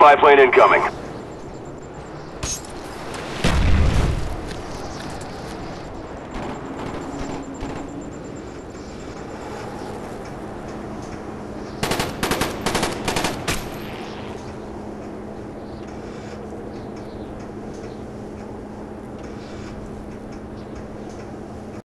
Spy plane incoming.